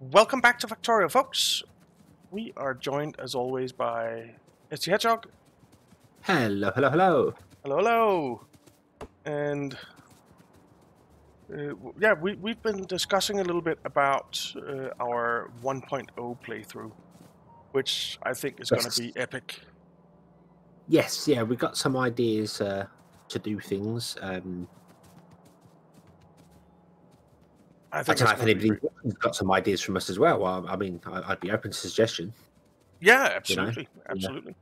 Welcome back to Factorio, folks. We are joined, as always, by It's the Hedgehog. Hello, hello, hello. Hello, hello. And uh, yeah, we, we've been discussing a little bit about uh, our 1.0 playthrough, which I think is going to be epic. Yes, yeah, we've got some ideas uh, to do things. Um, I I think don't know if anybody's got some ideas from us as well. I, I mean, I, I'd be open to suggestion Yeah, absolutely. Yeah. Absolutely.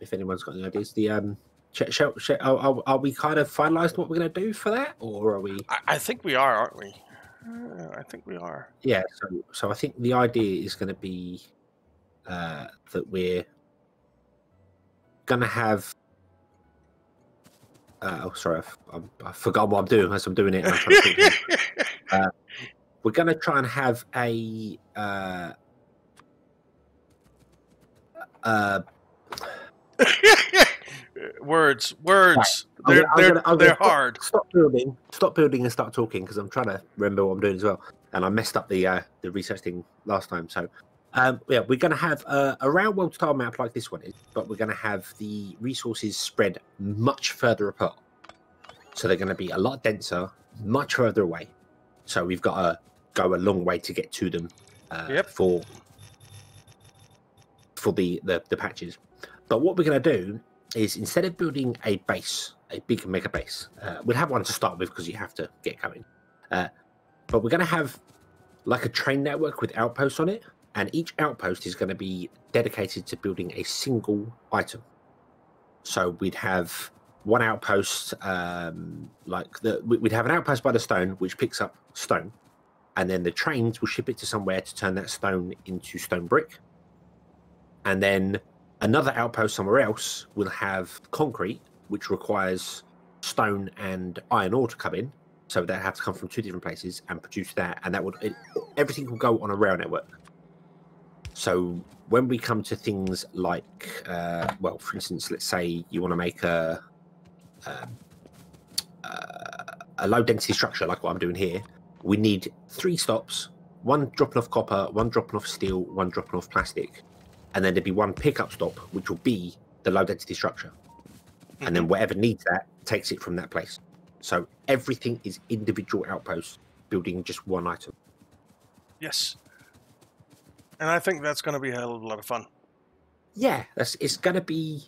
if anyone's got any ideas. The um, sh- shall, shall, are, are, we kind of finalised what we're going to do for that, or are we? I, I think we are, aren't we? Uh, I think we are. Yeah, so so I think the idea is going to be uh, that we're going to have. Uh, oh, sorry, I've, I'm, I forgot what I'm doing as I'm doing it. and I'm trying to think. we're going to try and have a uh, uh, words, words. I'm They're I'm they're gonna- I'm they're gonna hard. stop building, stop building, and start talking because I'm trying to remember what I'm doing as well. And I messed up the uh, the research thing last time. So, um, yeah, we're going to have uh, a rail world style map like this one is, but we're going to have the resources spread much further apart. So they're going to be a lot denser, much further away. So we've got to go a long way to get to them uh, Yep. for for the, the the patches. But what we're going to do is instead of building a base, a big mega base, uh, we'll have one to start with because you have to get going. Uh, but we're going to have like a train network with outposts on it, and each outpost is going to be dedicated to building a single item. So we'd have one outpost, um, like the we- we'd have an outpost by the stone which picks up stone, and then the trains will ship it to somewhere to turn that stone into stone brick, and then another outpost somewhere else will have concrete, which requires stone and iron ore to come in. So they have to come from two different places and produce that, and that would it, everything will go on a rail network. So when we come to things like, uh, well, for instance, let's say you want to make a um, uh, a low density structure like what I'm doing here, we need three stops: one dropping off copper, one dropping off steel, one dropping off plastic, and then there'd be one pickup stop, which will be the low density structure. And then whatever needs that takes it from that place. So everything is individual outposts building just one item. Yes. And I think that's going to be a hell of a lot of fun. Yeah, that's it's gonna be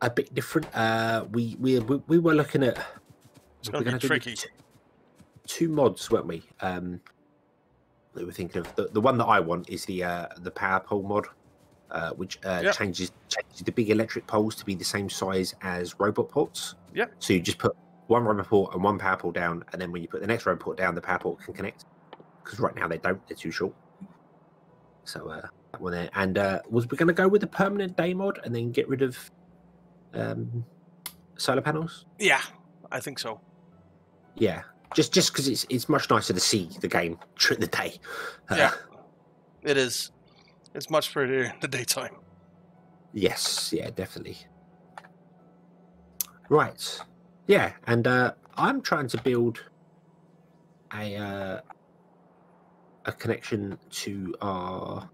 a bit different. Uh, we we we, we were looking at It's going to be tricky. Two mods, weren't we? Um, that we're thinking of the, the one that I want is the uh, the power pole mod, uh, which uh, Yep. changes changes the big electric poles to be the same size as robot ports. Yeah. So you just put one robot port and one power pole down, and then when you put the next robot port down, the power port can connect. Because right now they don't; they're too short. So uh, that one there. And uh, was we going to go with the permanent day mod and then get rid of um, solar panels? Yeah, I think so. Yeah, just just because it's it's much nicer to see the game during the day. Uh, Yeah. It is. It's much prettier in the daytime. Yes. Yeah. Definitely. Right. Yeah, and uh, I'm trying to build a uh, a connection to our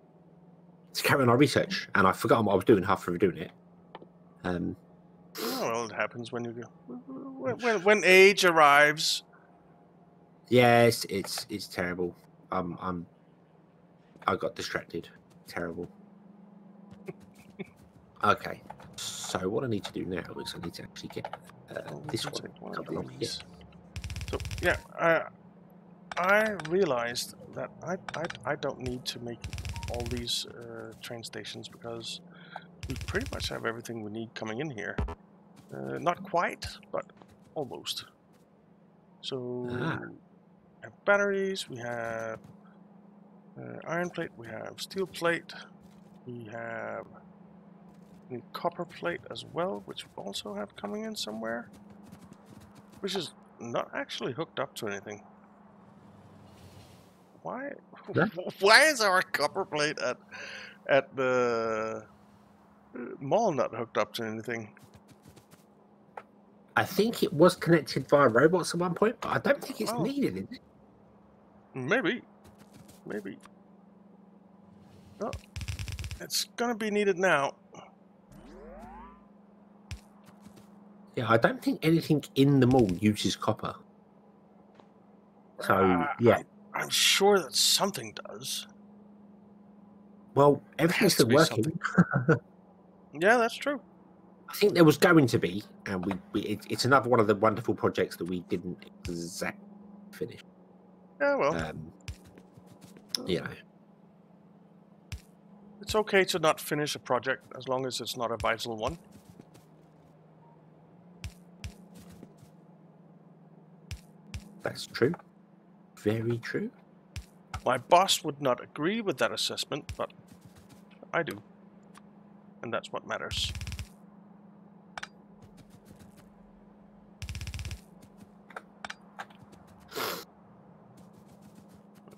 to carry on our research, and I've forgotten what I was doing halfway through doing it. Um, well, it happens when you go. When, when, when age arrives. Yeah, it's it's, it's terrible. Um, I'm I got distracted. Terrible. okay, so what I need to do now is I need to actually get uh, Oh, this one one of along here. these. So yeah, I I realized that I I, I don't need to make all these uh, train stations because we pretty much have everything we need coming in here. Uh, not quite, but almost. So Ah. We have batteries. We have uh, iron plate. We have steel plate. We have need copper plate as well, which we also have coming in somewhere which is not actually hooked up to anything. Why? Yeah. Why is our copper plate at at the uh, mall not hooked up to anything? I think it was connected via robots at one point, but I don't think it's Oh. needed. Is it? Maybe, maybe. Oh, It's gonna be needed now. Yeah, I don't think anything in the mall uses copper. So Uh, yeah, I, am sure that something does. well, everything's still working. Yeah, that's true. I think there was going to be, and we, we it, it's another one of the wonderful projects that we didn't exactly finish. Yeah, well, Um, you know, it's okay to not finish a project as long as it's not a vital one. that's true. Very true. My boss would not agree with that assessment, but I do. And that's what matters.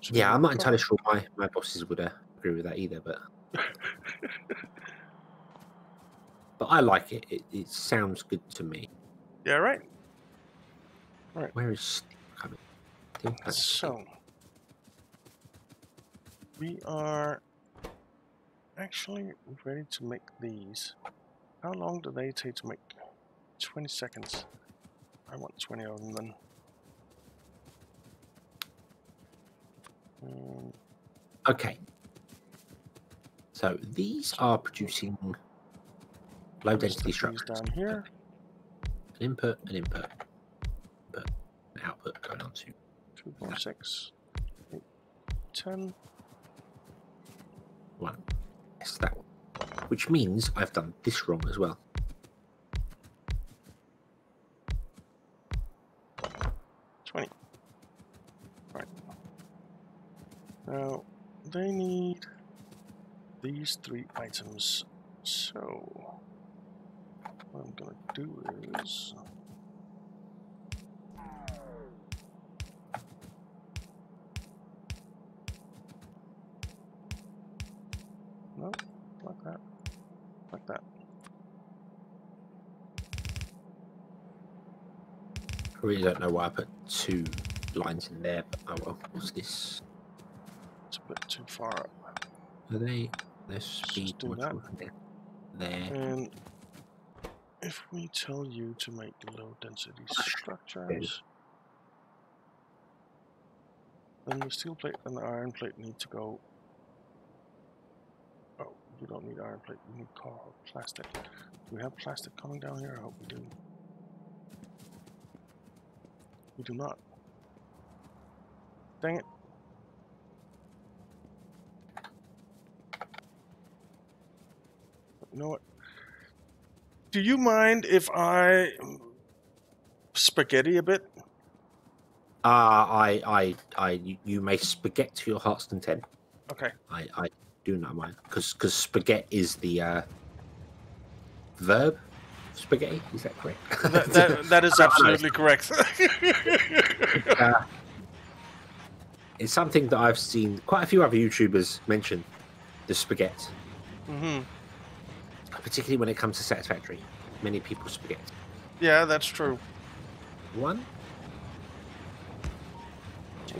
Yeah, I'm not entirely sure my, my bosses would uh, agree with that either, but but I like it. It, it sounds good to me. Yeah, right. Where is Steve coming? So we are actually ready to make these. How long do they take to make? 20 seconds. I want 20 of them then. Okay. So these are producing low density structures. down here. An input, an input, input, an output going on to 2.6, 8, 10. one. Yes, that one. Which means I've done this wrong as well. Now they need these three items. So what I'm gonna do is no, like that, like that. I really don't know why I put two lines in there, but oh well. What's this? Bit too far up. Are they? Their speed do that. there. And if we tell you to make low density ah, structures, then the steel plate and the iron plate need to go. Oh, you don't need iron plate, you need car plastic. Do we have plastic coming down here? I hope we do. We do not. Dang it. You know what? Do you mind if I spaghetti a bit? Ah, I, I, I, you- may spaghetti to your heart's content. Okay. I, I do not mind because because spaghetti is the uh, verb. Spaghetti is that correct? That, that, that is I don't know. absolutely correct. Uh, it's something that I've seen quite a few other YouTubers mention the spaghetti, hmm particularly when it comes to Satisfactory. Many people forget. Yeah, that's true. One, two,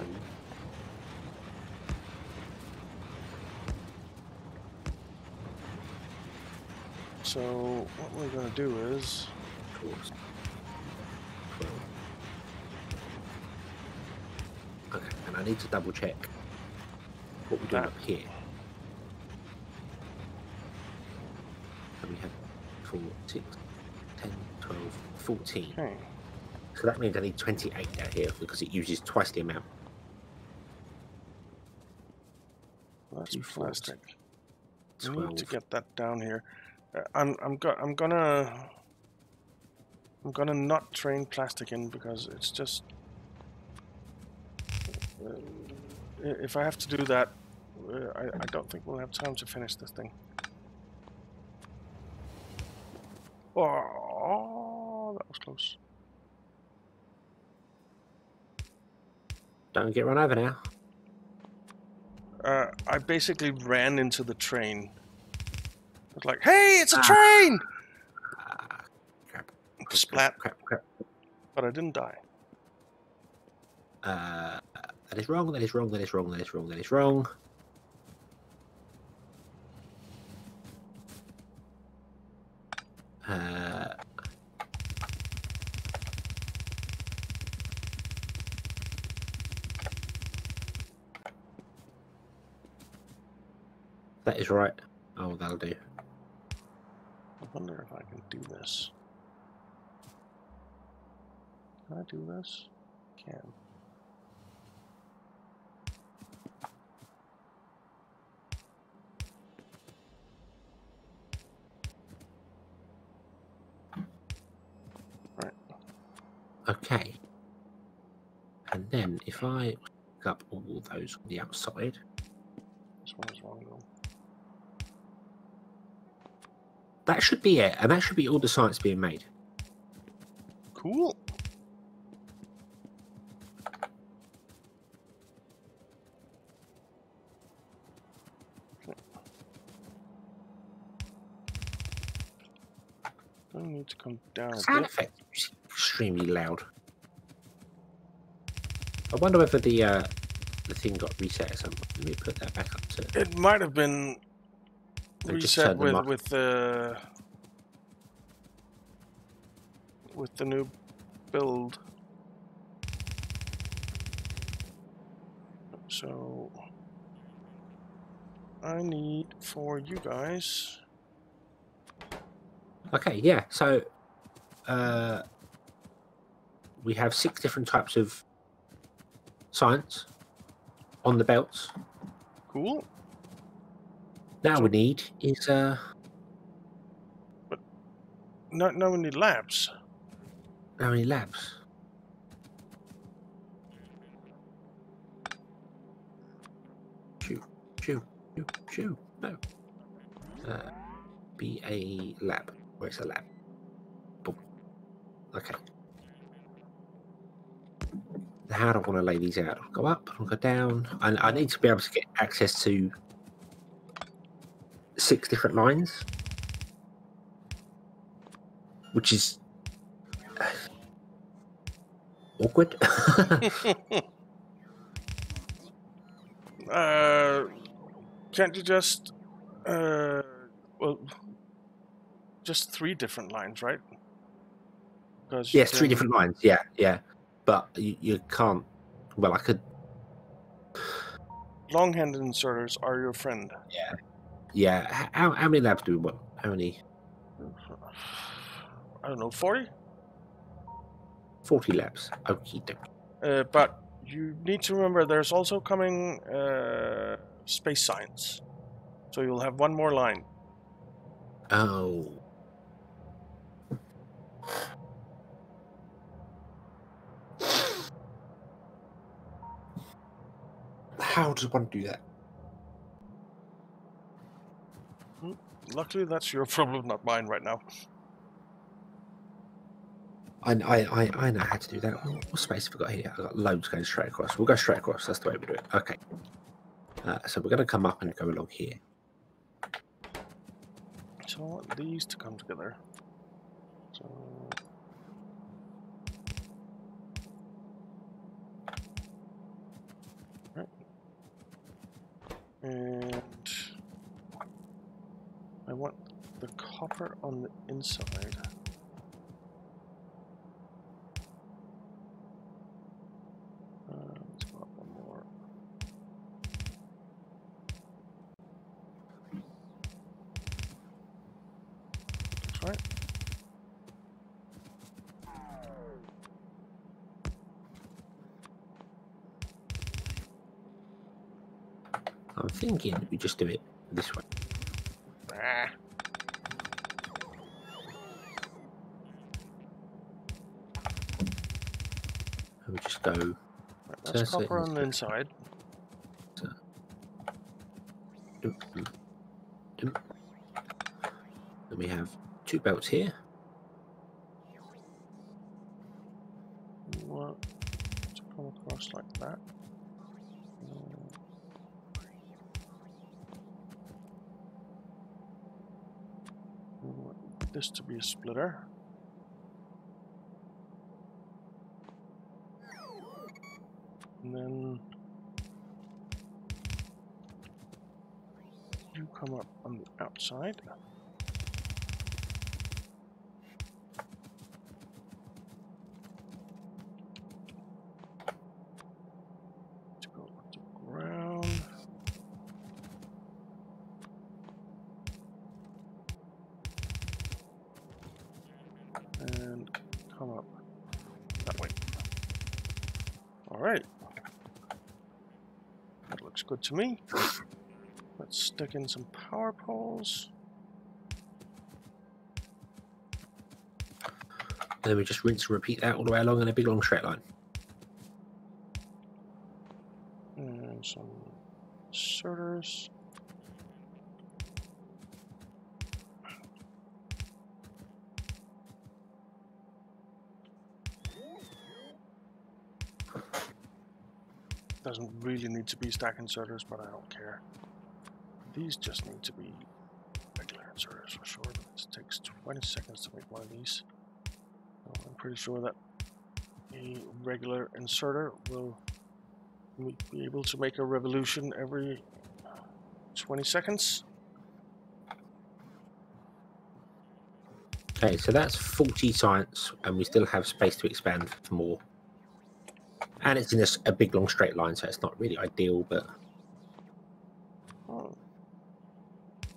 So what we're gonna do is. Okay, and I need to double check what we're doing That. up here. So we have 4, 6, 10, 12, 14. okay. So that means I need 28 down here because it uses twice the amount. That's Two, four, plastic. We need to get that down here. Uh, I'm I'm go- I'm gonna I'm gonna not train plastic in because it's just uh, if I have to do that, uh, I I don't think we'll have time to finish this thing. Oh, that was close. Don't get run over now. Uh, I basically ran into the train. I was like, "Hey, it's a Ah. train!" Ah, crap. Splat, Crap, crap. but I didn't die. Uh, that is wrong, that is wrong, that is wrong, that is wrong, that is wrong. That is right. Oh, that'll do. I wonder if I can do this. Can I do this? Can. All those on the outside, This one is wrong though. that should be it. And that should be all the science being made. Cool. I need to come down Sound effect extremely loud. I wonder whether the uh, the thing got reset or something. Let me put that back up to. It might have been reset with with the with the new build. So I need for you guys. Okay, yeah. So uh, we have six different types of science on the belts. Cool. Now So- we need is uh, No, no, we need labs. how many labs? Shoo, shoo, shoo, shoo. No. Uh, be a lab. Where's a lab? Boom. Okay. How do I want to lay these out? Go up, I'll go down. I, I need to be able to get access to six different lines, which is awkward. uh, can't you just uh, well, just three different lines, right? Because yes, three different lines. Yeah, yeah, but you, you can't. Well, I could. long-handed inserters are your friend. Yeah, Yeah. how how many labs do we want? How many? I don't know, forty. Forty labs. Okie dokie. Uh, but you need to remember, there's also coming uh, space science, so you'll have one more line. Oh. How does one do that? Luckily, that's your problem, not mine, right now. I, I, I, I know how to do that. What, what space have we got here? I've got loads going straight across. We'll go straight across. That's the way we do it. Okay. Uh, so we're going to come up and go along here. So I want these to come together. So And I want the copper on the inside. Uh, let's go up one more. That's right. I'm thinking we just do it this way. Ah. And we just go. Right, that's copper on the inside. Dum, dum, dum. Then we have two belts here. You want to come across like that. Uh, we want this to be splitter. And then you come up on the outside. Looks good to me. Let's stick in some power poles. Then we just rinse and repeat that all the way along in a big long straight line. And some inserters. Doesn't really need to be stack inserters, but I don't care. These just need to be regular inserters for sure. This takes 20 seconds to make one of these. So I'm pretty sure that a regular inserter will be able to make a revolution every 20 seconds. Okay, so that's 40 science, and we still have space to expand for more. And it's in a big long straight line, so it's not really ideal, but Oh.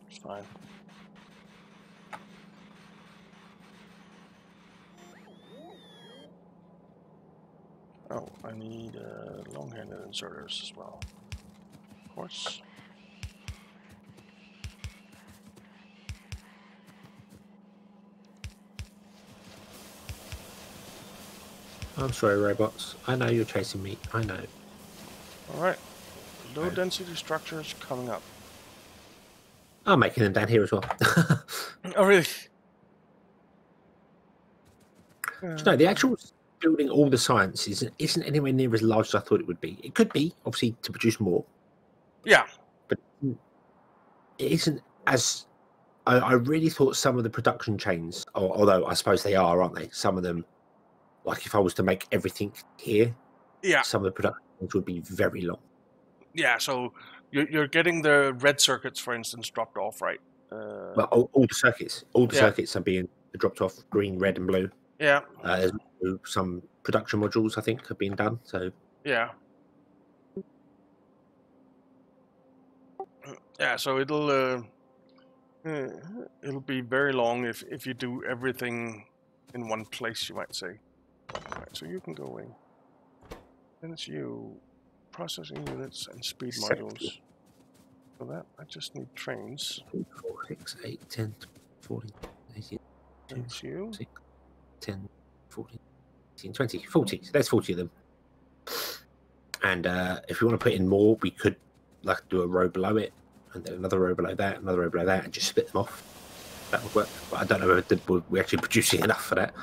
It's fine. Oh, I need uh, long-handed inserters as well. Of course. I'm sorry, robots. I know you're chasing me. I know. All right. Right. Low-density structures coming up. I'm making them down here as well. Oh, really? no, the actual building all the science isn't, isn't anywhere near as large as I thought it would be. It could be, obviously, to produce more, Yeah. but it isn't as. I, I really thought some of the production chains, or, although I suppose they are, aren't they? Some of them, like if I was to make everything here, Yeah. some of the production would be very long. Yeah. So you're you're getting the red circuits, for instance, dropped off, right? Uh, But all, all the circuits, all the Yeah. circuits are being dropped off green, red, and blue. yeah. Uh, some production modules, I think, have been done. So Yeah. Yeah, so it'll uh, it'll be very long if if you do everything in one place, you might say. Alright, so you can go away. Then it's you, processing units and speed Safety. modules. For that, I just need trains. 4, 6, 8, 10, 14, 18, And it's you. 10, 14, 18, 20, 40. So there's 40 of them. And uh, if we want to put in more, we could like do a row below it, and then another row below that, another row below that, and just split them off. That would work. But I don't know we're- we're actually producing enough for that.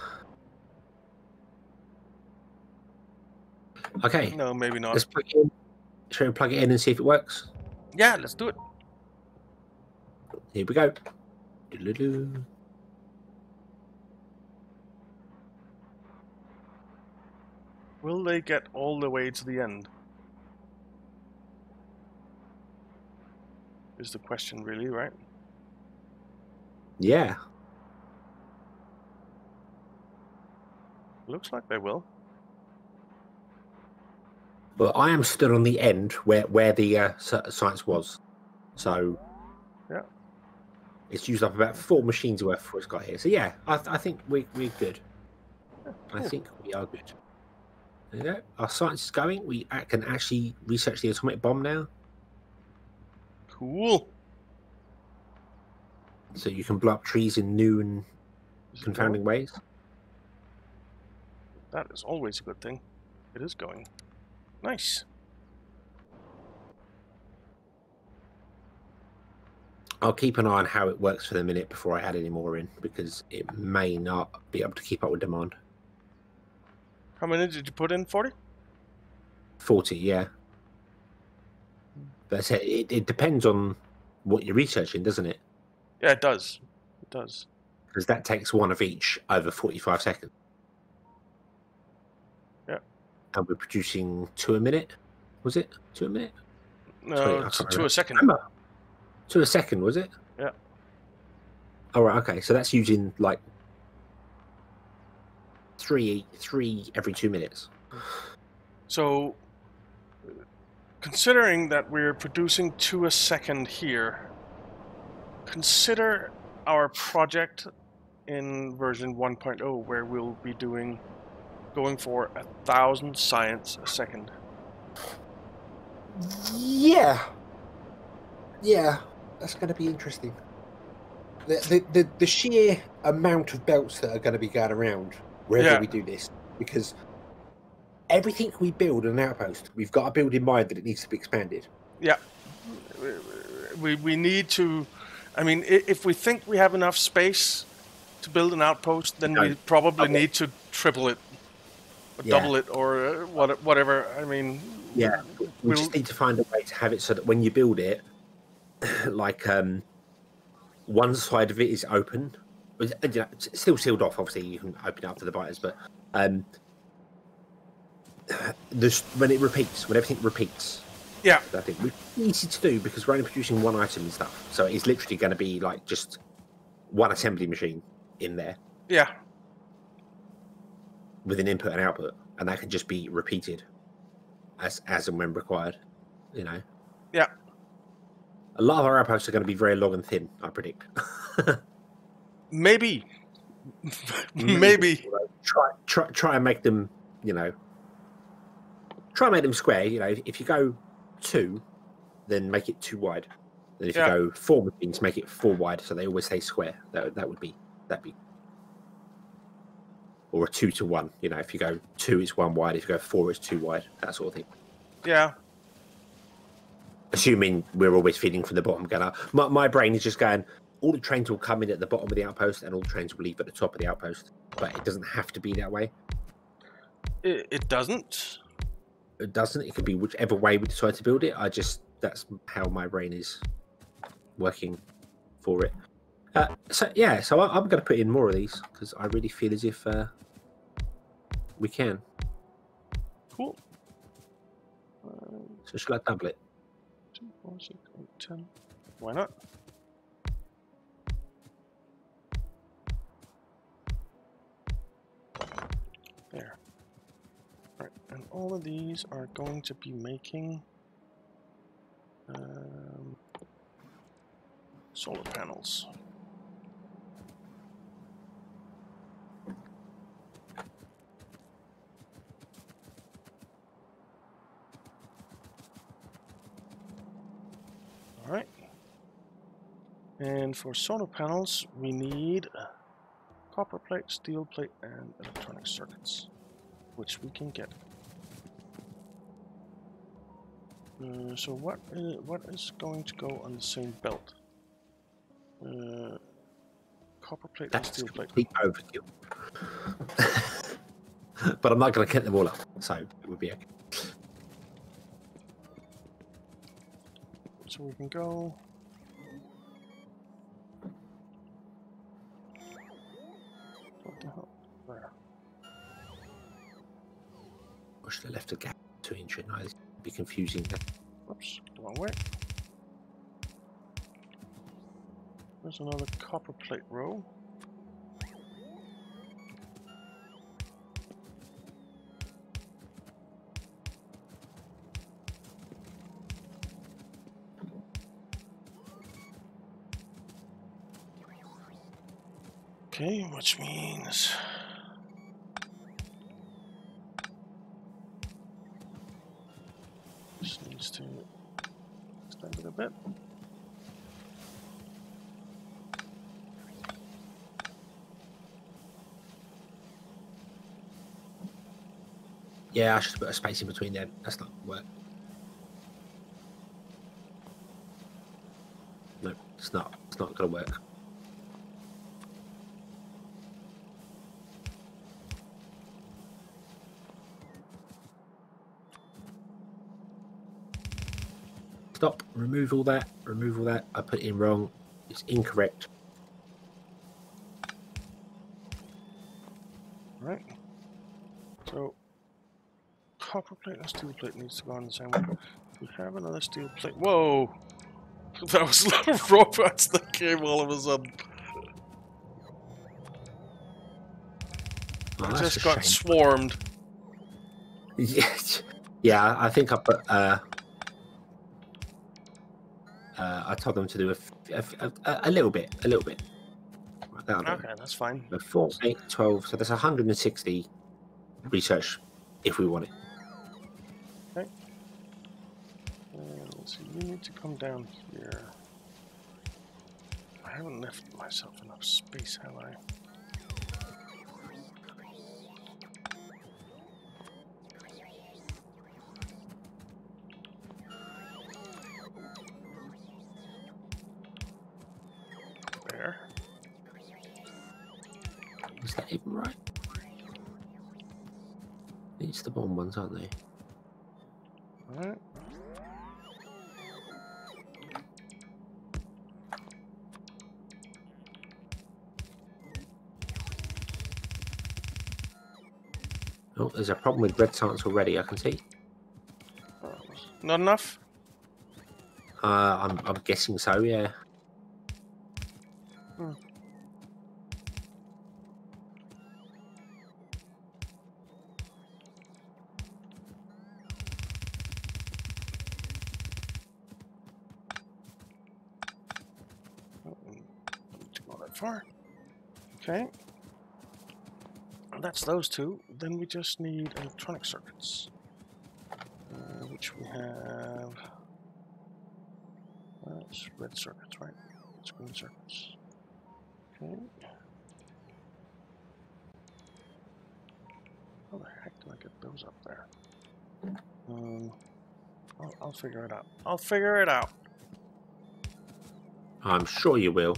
Okay, No, maybe not. let's plug it in. Shall we plug it in and see if it works? Yeah, let's do it. Here we go. Doodle-doo. Will they get all the way to the end? Is the question really, right? Yeah. Looks like they will. Well, I am still on the end where where the uh, science was, so Yeah. it's used up about four machines worth before it's got here. So yeah, I, I think we we're good. I cool. think we are good. There you go. Our science is going. We can actually research the atomic bomb now, Cool. so you can blow up trees in new and confounding ways. That is always a good thing. It is going. Nice. I'll keep an eye on how it works for the minute before I add any more in because it may not be able to keep up with demand. How many did you put in? 40? 40, yeah. But I said it, it depends on what you're researching, doesn't it? Yeah, it does. It does. Because that takes one of each over 45 seconds. And we're producing two a minute. Was it two a minute? No, it's remember. a second. Remember? Two a second, was it? Yeah. All right. Okay. So that's using like three, three every two minutes. So, considering that we're producing two a second here, consider our project in version 1.0 where we'll be doing going for a thousand science a second. Yeah. Yeah, that's going to be interesting. The, the, the, the sheer amount of belts that are going to be going around wherever Yeah. we do this, because everything we build in an outpost, we've got to build in mind that it needs to be expanded. Yeah. We, we need to, I mean, if we think we have enough space to build an outpost, then we probably Okay. need to triple it, Yeah. double it, or uh, whatever. I mean, Yeah, we We'll- just need to find a way to have it so that when you build it, like um, one side of it is open, know, it's still sealed off. Obviously, you can open it up to the biters, but um, this when it repeats, when everything repeats, yeah, I think is easy to do because we're only producing one item and stuff. So it's literally going to be like just one assembly machine in there yeah, with an input and output, and that can just be repeated as as and when required. You know. Yeah. A lot of our outposts are going to be very long and thin. I predict. maybe, maybe, Try try try and make them. You know. Try and make them square. You know, if you go two, then make it two wide. Then if Yeah. you go four machines, make it four wide, so they always stay square. That that would be that'd be. Or a two to one. You know, if you go two, it's one wide. If you go four, it's two wide. That sort of thing. yeah, assuming we're always feeding from the bottom gunner. My, my brain is just going, all the trains will come in at the bottom of the outpost and all the trains will leave at the top of the outpost. But it doesn't have to be that way. it, it doesn't. It doesn't. It could be whichever way we decide to build it. I just, that's how my brain is working for it. Uh, so, yeah, so I, I'm going to put in more of these because I really feel as if uh, we can. Cool. So, shall I double it? two, four, six, eight, ten. Why not? There. Right, and all of these are going to be making um, solar panels. All right. And for solar panels, we need copper plate, steel plate, and electronic circuits, which we can get. Uh, so what uh, what is going to go on the same belt? Uh, copper plate and That's steel plate. overkill. but I'm not going to get them all up, so it would be okay. So we can go. I left a gap between it? No, it'd be confusing. Whoops, wrong way. There's another copper plate row. Okay, which means this needs to extend it a bit. Yeah, I should put a space in between them. That's not work. No, it's not. It's not going to work. Stop. Remove all that. Remove all that. I put it in wrong. It's incorrect. Right. So copper plate and steel plate needs to go on the same way. We have another steel plate. Whoa! That was a lot of robots that came all of a sudden. Oh, I just got shame. swarmed. Yeah, yeah. I think I put. Uh, uh, I told them to do a a little bit, a little bit. Right, That'll do. Okay, that's fine. So 4, 8, 12. So that's 160 research if we want it. And let's you need to come down here. I haven't left myself enough space, have I? Ones, aren't they? Alright. Oh, there's a problem with red science already, I can see. Not enough? Uh, I'm, I'm guessing so, yeah. Hmm. Okay. That's those two. Then we just need electronic circuits, uh, which we have. That's red circuits, right? It's green circuits. Okay. How the heck do I get those up there? Um, I'll, I'll figure it out. I'll figure it out. I'm sure you will.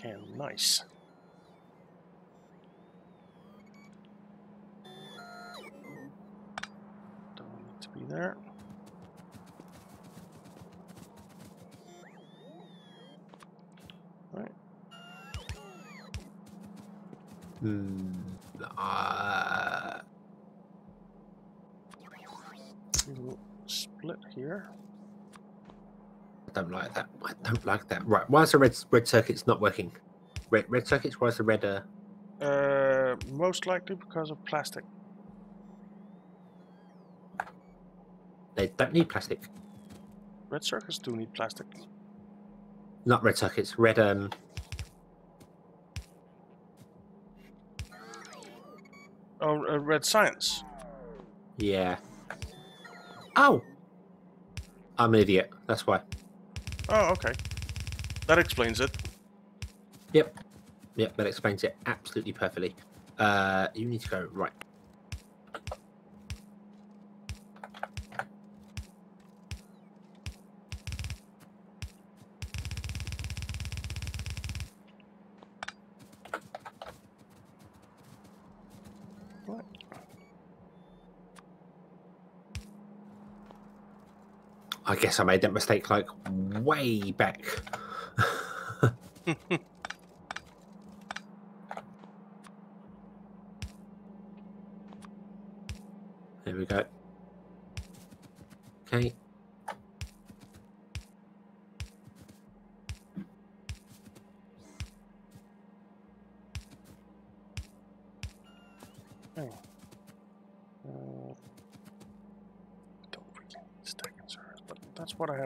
Can. Nice. Don't need to be there. Right. Hmm. Uh, split here. I don't like that. I don't like that. Right. Why is the red red circuits not working? Red red circuits. Why is the red? Uh, Uh, most likely because of plastic. they don't need plastic. Red circuits do need plastic. Not red circuits. Red. Um. Oh, uh, red science. Yeah. Oh. I'm an idiot. That's why. Oh, okay. That explains it. Yep. Yep. That explains it absolutely perfectly. Uh, you need to go right. What? I guess I made that mistake like way back. there we go. Okay.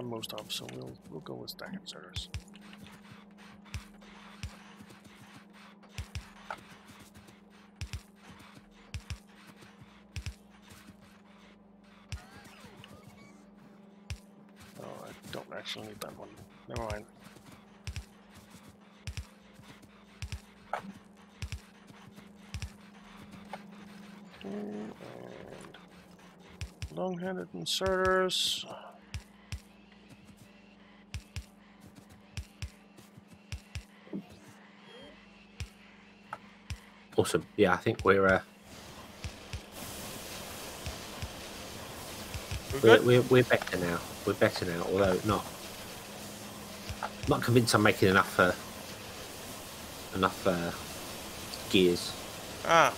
Have most of, so we'll we'll go with stack inserters. Oh, I don't actually need that one. Never mind. Long-handed inserters. Awesome. Yeah, I think we're uh, We're we're, we're better now. We're better now, although not not convinced I'm making enough uh, enough uh, gears. Ah,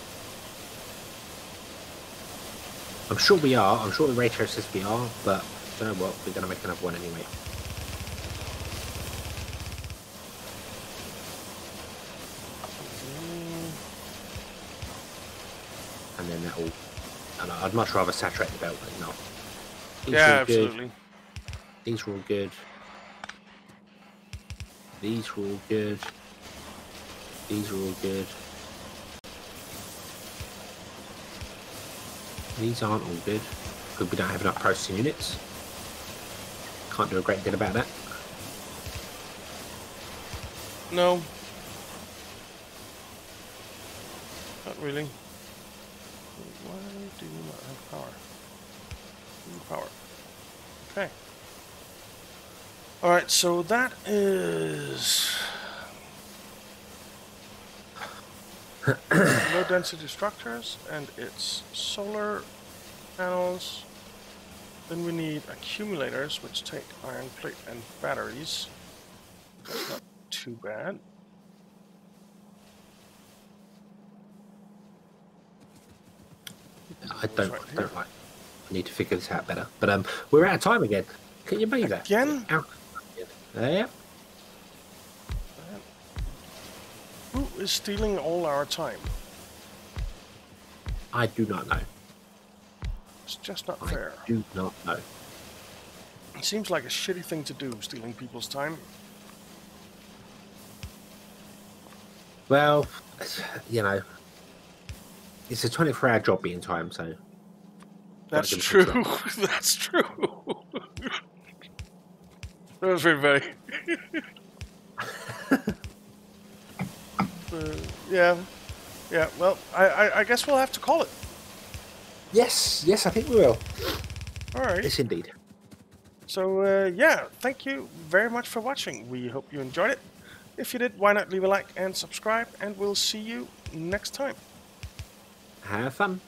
I'm sure we are. I'm sure the radio says we are, but you know what? We're gonna make another one anyway. And then that'll And I'd much rather saturate the belt than not. These yeah, absolutely. These are all good. These are all good. These are all good. These aren't all good because we don't have enough processing units. Can't do a great deal about that. No. Not really. Why do you not have power? Power. Okay. Alright, so that is low density structures and it's solar panels. Then we need accumulators which take iron plate and batteries. That's not too bad. I don't, right I don't like. I need to figure this out better. But um, we're out of time again. Can you believe that? Again? Out. Yeah. Who is stealing all our time? I do not know. It's just not I fair. I do not know. It seems like a shitty thing to do, stealing people's time. Well, you know, it's a 24 hour job being time, so That's true. That's true. that was very funny. Uh, yeah. Yeah, well, I, I, I guess we'll have to call it. yes, yes, I think we will. Alright. Yes, indeed. So, uh, yeah, thank you very much for watching. We hope you enjoyed it. If you did, why not leave a like and subscribe, and we'll see you next time. Have fun.